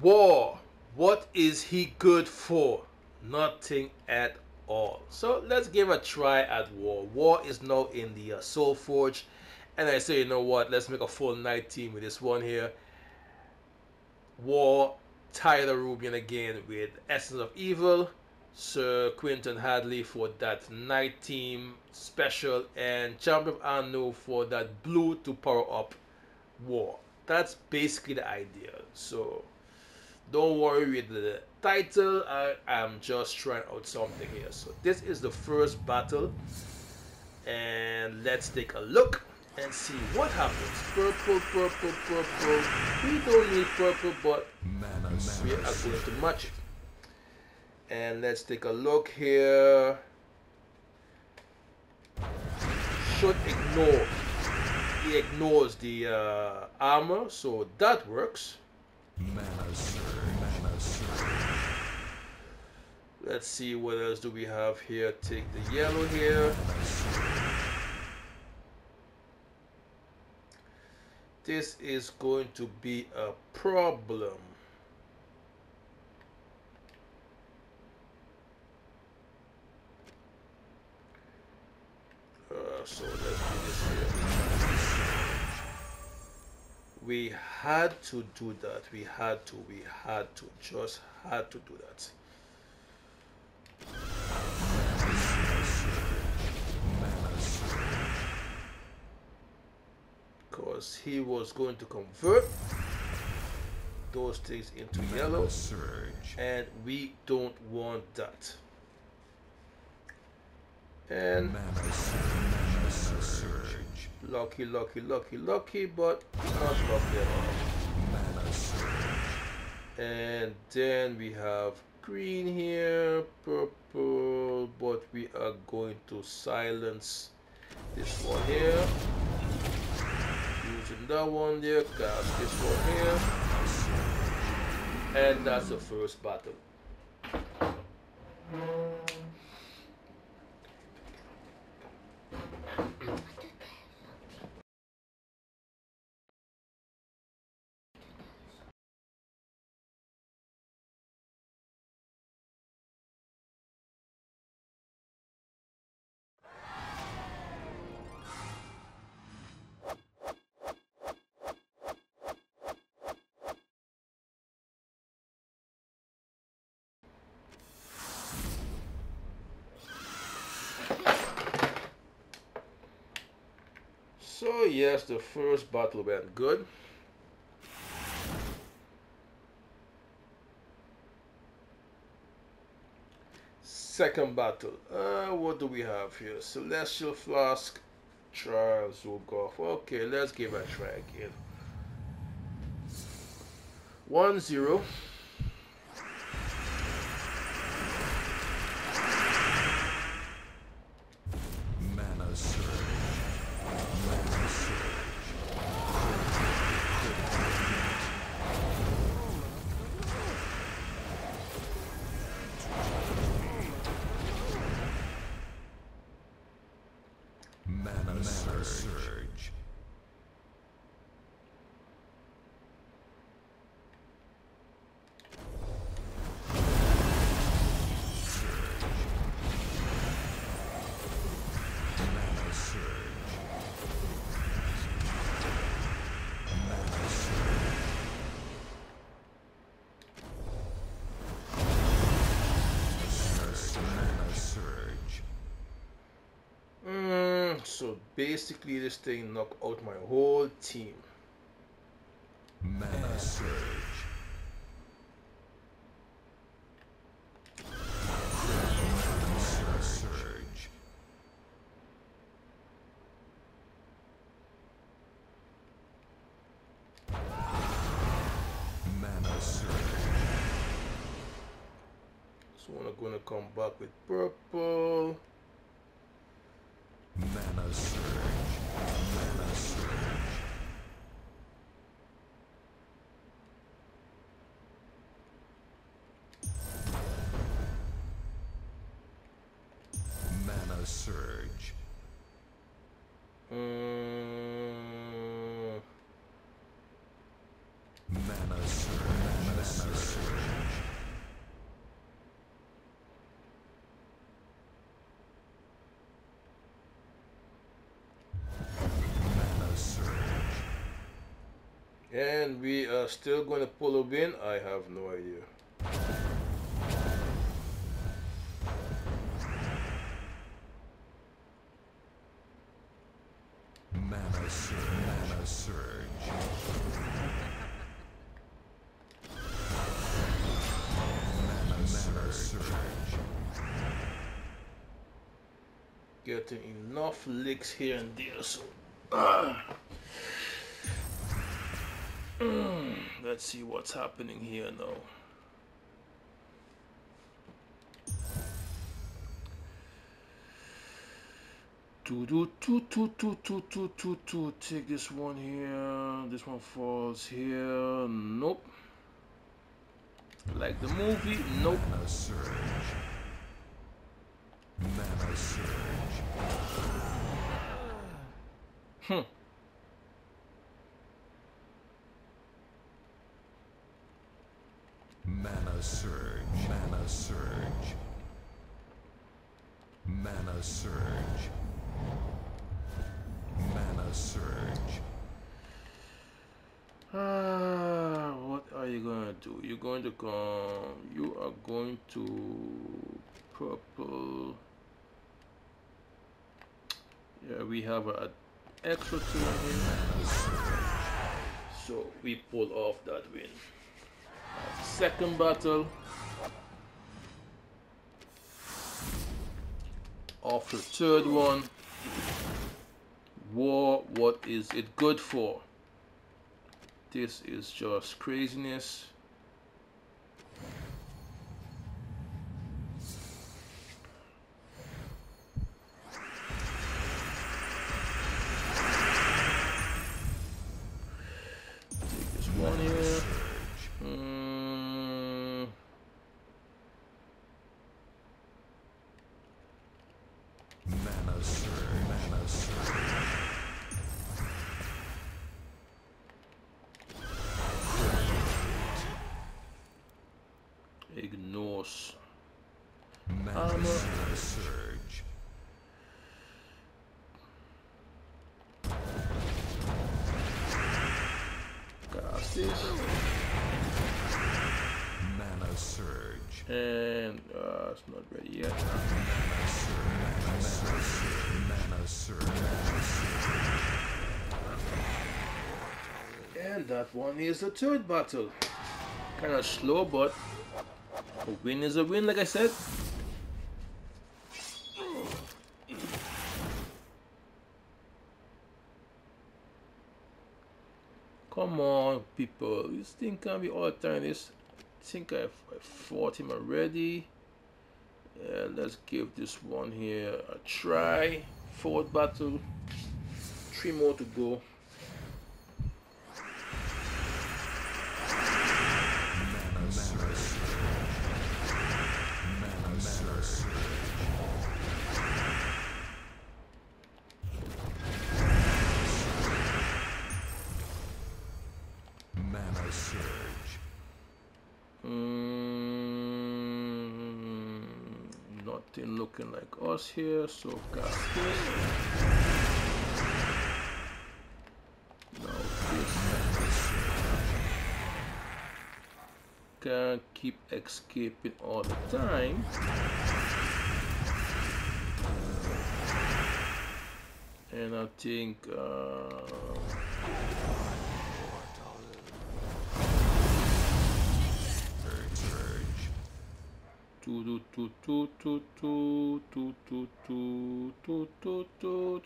War. What is he good for? Nothing at all. So let's give a try at War. War is now in the uh, Soul Forge. And I say, you know what? Let's make a full knight team with this one here. War, Tired Arubian again with Essence of Evil. Sir Quentin Hadley for that knight team special. And Champion Anu for that blue to power up War. That's basically the idea. So don't worry with the title. I am just trying out something here. So this is the first battle. And let's take a look and see what happens. Purple, purple, purple. We don't need purple, but Mana we are going to match. And let's take a look here. Should ignore. He ignores the uh, armor, so that works. Mana Let's see what else do we have here. Take the yellow here. This is going to be a problem. Uh, so let's do this here. We had to do that. We had to. We had to. Just had to do that. Because he was going to convert those things into yellow surge. and we don't want that and Mana surge. Surge. lucky lucky lucky lucky but not lucky at all and then we have green here purple but we are going to silence this one here that one there cast this one here. And that's the first battle yes, the first battle went good. Second battle. Uh, what do we have here? Celestial Flask, Trials, Zulgoff. Okay, let's give it a try again. One zero. Basically, this thing knocked out my whole team. Mana surge. Uh. Surge. Mana surge. So I'm gonna come back with purple. Mana surge. Mana surge. Mana surge. Mm, Mana surge. Mana And we are still going to pull a win. I have no idea. Mana surge. Mana surge. Getting enough licks here and there, so. Mm, let's see what's happening here now. Do do do do do do do do do. Take this one here. This one falls here. Nope. Like the movie. Nope. Mana surge. Mana surge. Hmm. Mana surge. Mana surge. Mana surge. Mana surge. Ah, what are you gonna do? You're going to come. You are going to purple. Yeah, we have an extra two here. So we pull off that win. Second battle. Off the third one. War, what is it good for? This is just craziness. And uh, it's not ready yet. And that one is the third battle. Kind of slow, but a win is a win, like I said. Come on, people. This thing can be all time this? Think I fought him already. Yeah, let's give this one here a try. Fourth battle. Three more to go. Looking like us here, so cast this. Now this. Can't keep escaping all the time. And I think uh, toot toot toot toot toot toot toot toot toot toot toot.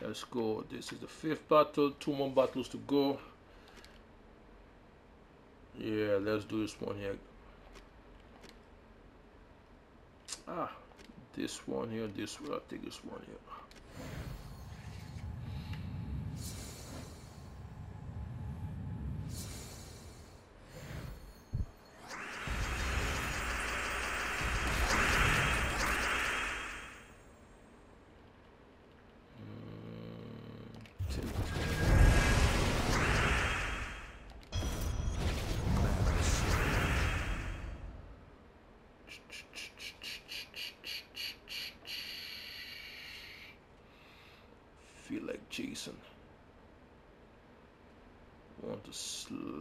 Let's go. This is the fifth battle. Two more battles to go. Yeah, let's do this one here. Ah, this one here, this one. I'll take this one here. Jason. Want to slash. Mana surge. Mana surge. Mana surge. Mana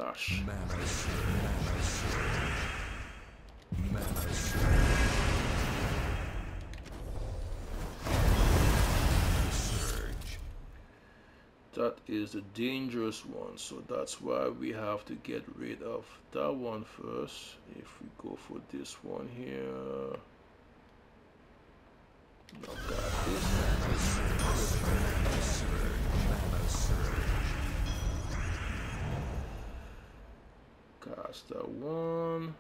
surge. That is a dangerous one, so that's why we have to get rid of that one first. If we go for this one here. This. Cast that one.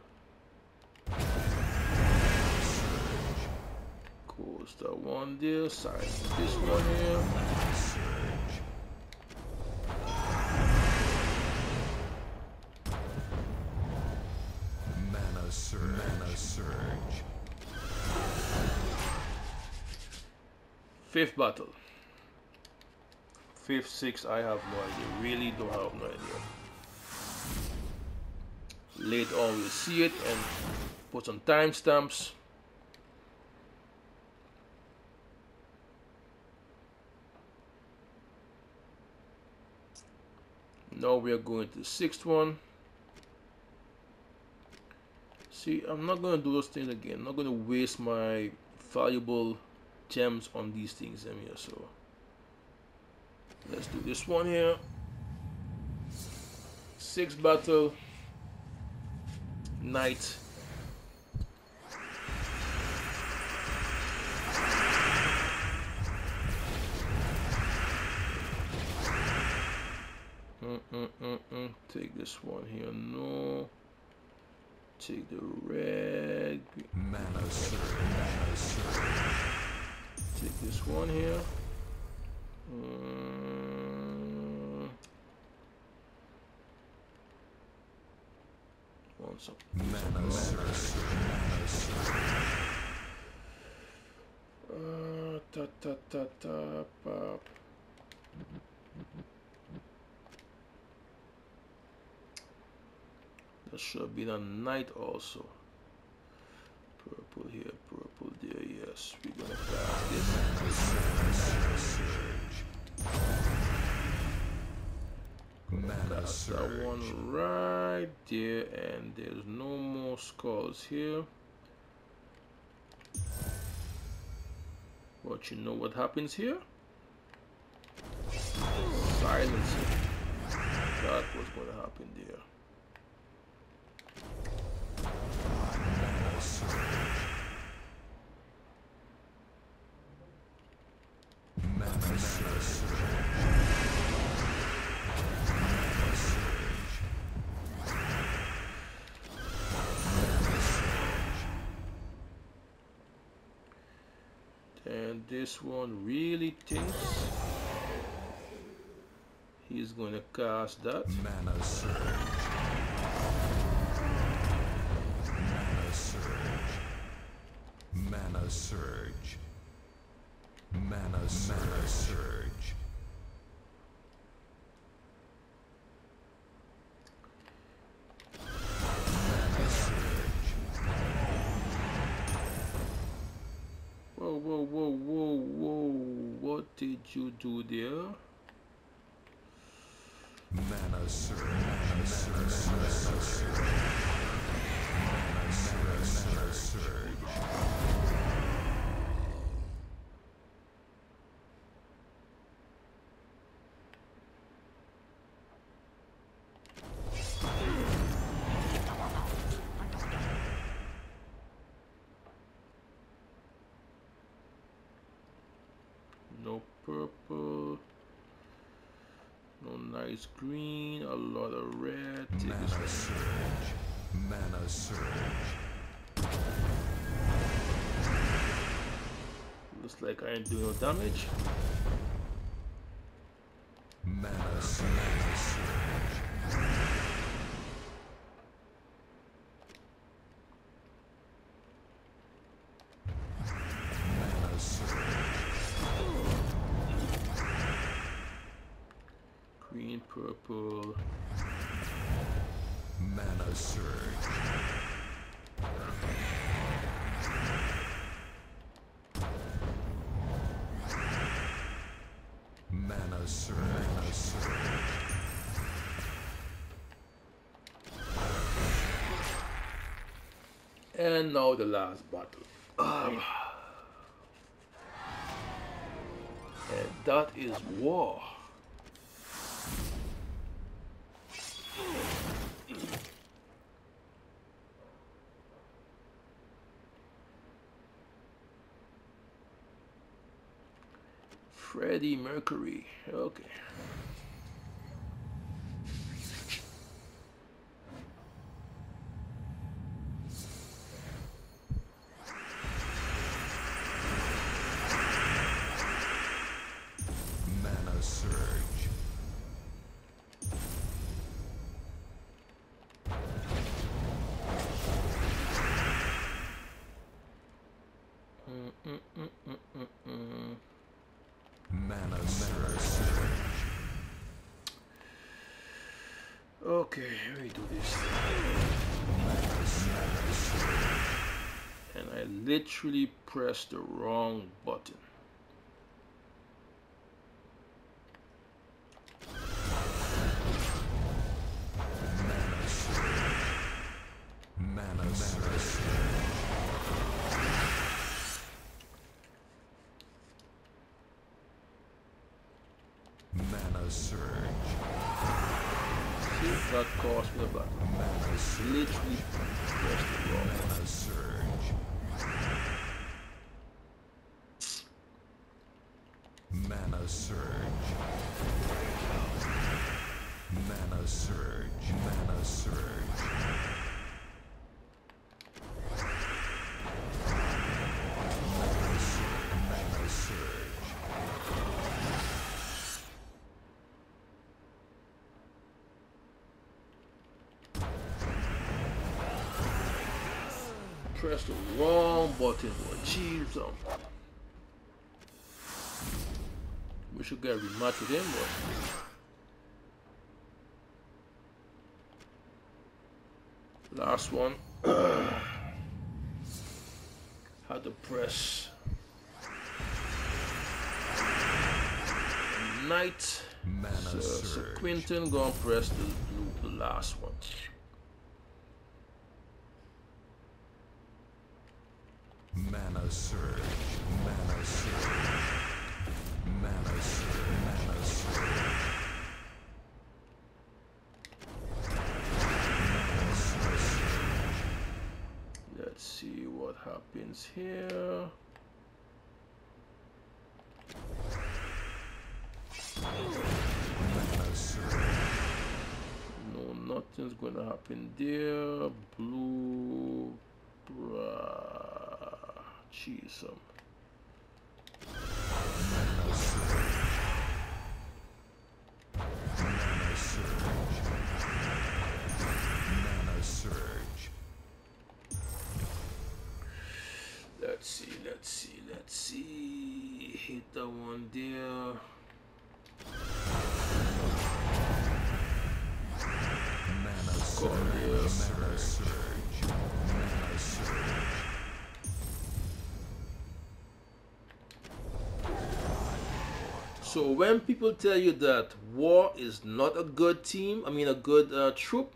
Close that one there. Sign this one here. Mana surge. Mana surge. Fifth battle. Fifth, sixth, I have no idea. Really don't have no idea. Later on we'll see it and put some timestamps. Now we are going to the sixth one. See, I'm not gonna do those things again. I'm not gonna waste my valuable gems on these things in here. So let's do this one here. Six battle. Knight. Mm, mm, mm, mm. Take this one here. No. Take the red. Mana surge. Mana surge. Take this one here. Surge. Uh, ta ta ta ta. There should be the knight also. Purple here, purple there. Yes, we're gonna cast this. Mana. That one right there, and there's no more skulls here. But you know what happens here? Silencing. That was going to happen there. This one really thinks he's going to cast that. Mana surge. Mana surge. Mana surge. Mana surge. Mana surge. You do there? Mana surge. Mana surge. Mana surge. Mana surge. Mana surge. No purple. No nice green. A lot of red. Take Mana surge. Mana surge. Looks like I ain't doing no damage. Mana surge. And now the last battle. Um, and that is war. Freddie Mercury. Okay. Okay, let me do this. And I literally pressed the wrong button. Mana Surge. Mana Surge. See, that cost me. Mana Surge. Literally the wrong button. Mana Surge. Mana Surge. Mana Surge. Mana Surge. Mana Surge. Pressed the wrong button to achieve something. We should get a rematch with him, but last one had to press knight. Mana So, Surge. Quentin gonna press the the last one. Mana Surge. Mana Surge. Mana Surge. Mana Surge. Let's see what happens here. No, nothing's gonna happen there. Blue, bruh, Mana Surge. Let's see, let's see, let's see. Hit that one there. So when people tell you that war is not a good team, I mean a good uh, troop,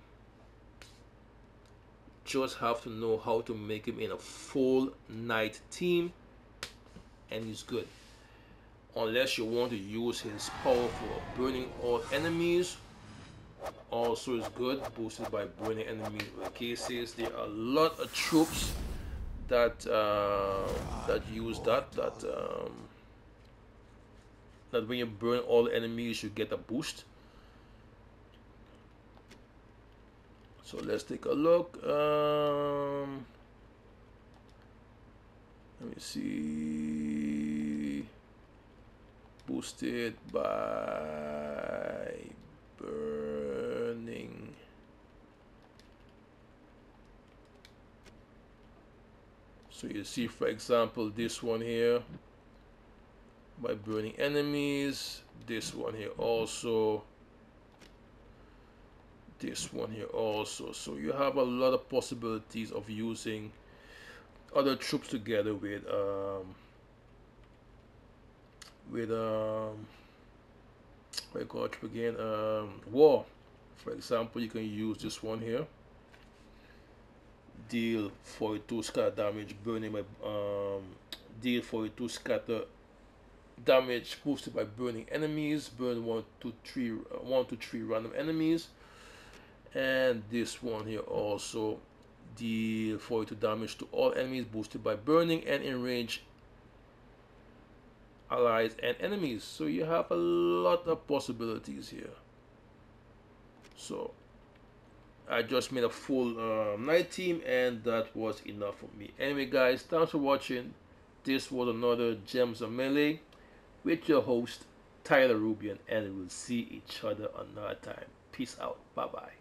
just have to know how to make him in a full knight team, and he's good. Unless you want to use his power for burning all enemies, also is good, boosted by burning enemies cases. There are a lot of troops that uh, that use that that. Um, that when you burn all enemies you get a boost. So let's take a look um, let me see. Boosted by burning. So you see for example this one here by burning enemies. This one here also. This one here also. So you have a lot of possibilities of using other troops together with um with um what you call it again? Um war. For example you can use this one here. Deal 42 scatter damage, burning by um, deal 42 scatter damage boosted by burning enemies, burn one to three, uh, one to three random enemies, and this one here also deal 42 damage to all enemies boosted by burning and in range allies and enemies. So you have a lot of possibilities here. So I just made a full uh, knight team and that was enough for me. Anyway guys, thanks for watching. This was another Gems of Melee with your host Tired Arubian and we'll see each other another time. Peace out. Bye bye.